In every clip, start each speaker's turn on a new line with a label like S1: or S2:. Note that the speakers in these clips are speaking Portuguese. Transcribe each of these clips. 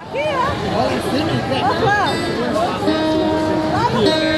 S1: Aqui, ó. Olha em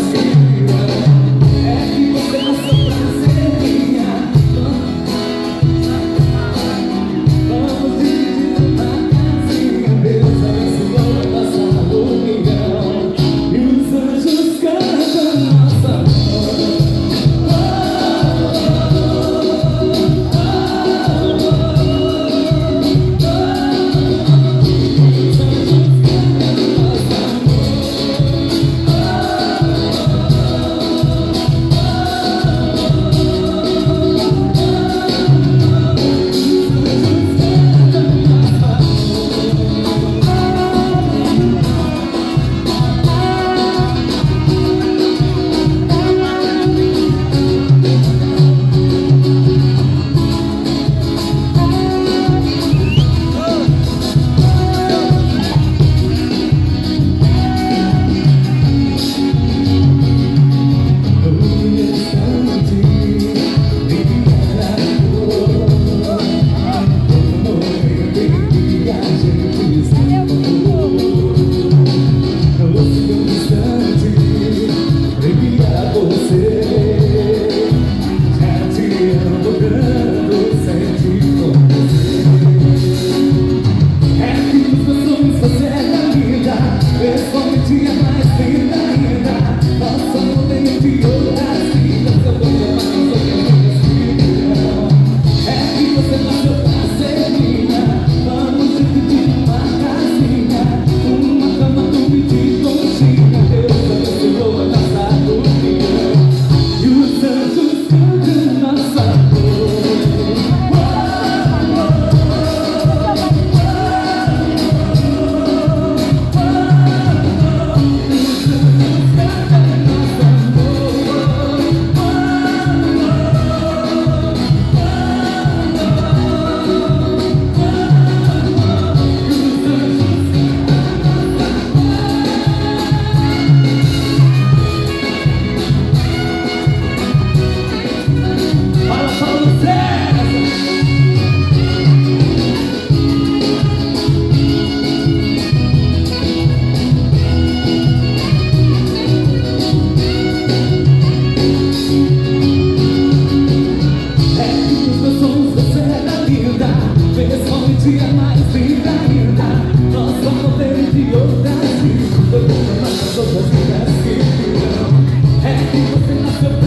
S1: outras
S2: Pessoalmente é te mais sem ainda Nós vamos ter idiotas Doido nas outras vidas que virão É que você nasceu